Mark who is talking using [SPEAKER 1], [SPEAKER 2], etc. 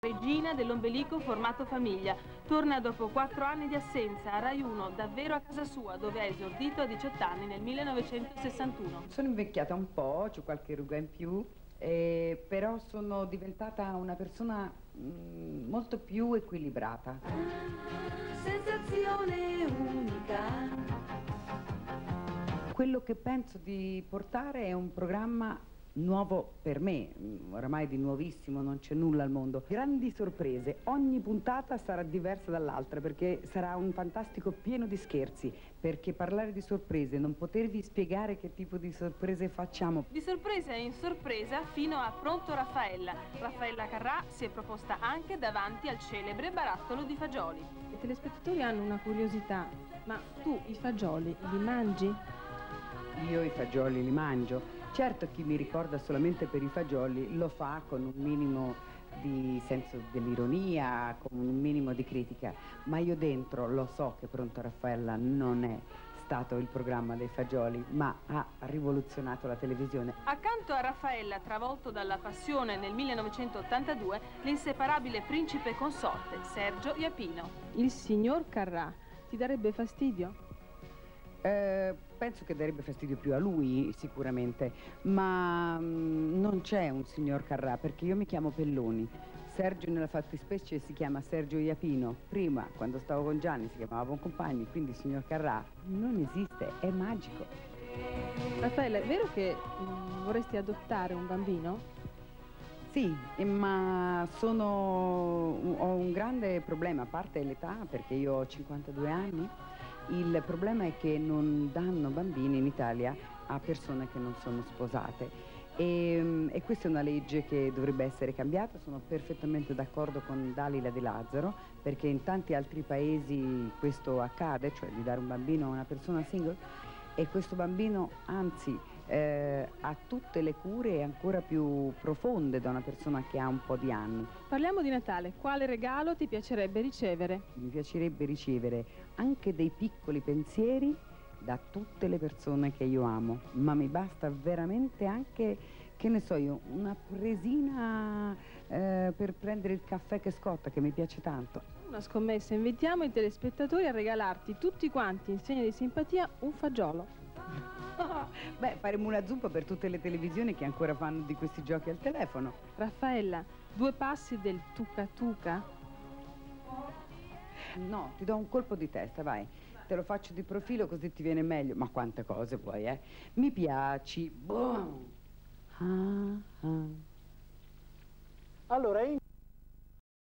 [SPEAKER 1] Regina dell'ombelico formato famiglia. Torna dopo quattro anni di assenza a Rai 1, davvero a casa sua, dove ha esordito a 18 anni nel 1961.
[SPEAKER 2] Sono invecchiata un po', ho qualche ruga in più, eh, però sono diventata una persona mm, molto più equilibrata.
[SPEAKER 3] Sensazione unica.
[SPEAKER 2] Quello che penso di portare è un programma nuovo per me, oramai di nuovissimo, non c'è nulla al mondo. Grandi sorprese, ogni puntata sarà diversa dall'altra perché sarà un fantastico pieno di scherzi, perché parlare di sorprese, non potervi spiegare che tipo di sorprese facciamo.
[SPEAKER 1] Di sorpresa in sorpresa fino a Pronto Raffaella. Raffaella Carrà si è proposta anche davanti al celebre barattolo di fagioli.
[SPEAKER 4] I telespettatori hanno una curiosità, ma tu i fagioli li mangi?
[SPEAKER 2] Io i fagioli li mangio. Certo chi mi ricorda solamente per i fagioli lo fa con un minimo di senso dell'ironia, con un minimo di critica, ma io dentro lo so che Pronto Raffaella non è stato il programma dei fagioli, ma ha rivoluzionato la televisione.
[SPEAKER 1] Accanto a Raffaella, travolto dalla passione nel 1982, l'inseparabile principe consorte, Sergio Iapino.
[SPEAKER 4] Il signor Carrà ti darebbe fastidio?
[SPEAKER 2] Eh, penso che darebbe fastidio più a lui sicuramente, ma mm, non c'è un signor Carrà perché io mi chiamo Pelloni. Sergio nella fattispecie si chiama Sergio Iapino. Prima, quando stavo con Gianni, si chiamava Boncompagni, quindi il signor Carrà non esiste, è magico.
[SPEAKER 4] Raffaele, è vero che mm, vorresti adottare un bambino?
[SPEAKER 2] Sì, eh, ma sono, ho un grande problema, a parte l'età, perché io ho 52 anni, il problema è che non danno bambini in Italia a persone che non sono sposate. E, mm, e, questa è una legge che dovrebbe essere cambiata, sono perfettamente d'accordo con Dalila Di Lazzaro perché in tanti altri paesi questo accade, cioè di dare un bambino a una persona single e questo bambino anzi eh, ha tutte le cure ancora più profonde da una persona che ha un po' di anni.
[SPEAKER 4] Parliamo di Natale, quale regalo ti piacerebbe ricevere?
[SPEAKER 2] Mi piacerebbe ricevere anche dei piccoli pensieri da tutte le persone che io amo, ma mi basta veramente anche, che ne so io, una presina eh, per prendere il caffè che scotta, che mi piace tanto.
[SPEAKER 4] Una scommessa, invitiamo i telespettatori a regalarti tutti quanti in segno di simpatia un fagiolo.
[SPEAKER 2] Beh, faremo una zuppa per tutte le televisioni che ancora fanno di questi giochi al telefono.
[SPEAKER 4] Raffaella, due passi del tuca tuca?
[SPEAKER 2] No, ti do un colpo di testa, vai. Te lo faccio di profilo così ti viene meglio. Ma quante cose vuoi, eh? Mi piaci. Boom. Ah, ah.
[SPEAKER 5] Allora, in...